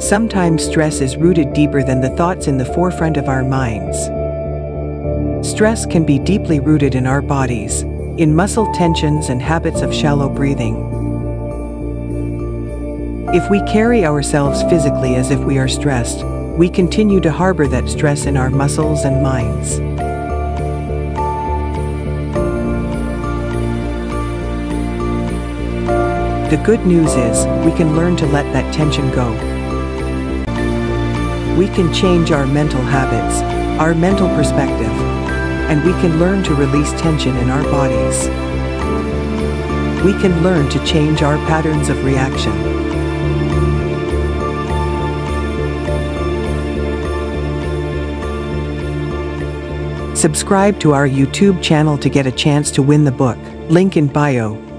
Sometimes stress is rooted deeper than the thoughts in the forefront of our minds. Stress can be deeply rooted in our bodies, in muscle tensions and habits of shallow breathing. If we carry ourselves physically as if we are stressed, we continue to harbor that stress in our muscles and minds. The good news is, we can learn to let that tension go. We can change our mental habits, our mental perspective, and we can learn to release tension in our bodies. We can learn to change our patterns of reaction. Subscribe to our YouTube channel to get a chance to win the book. Link in bio.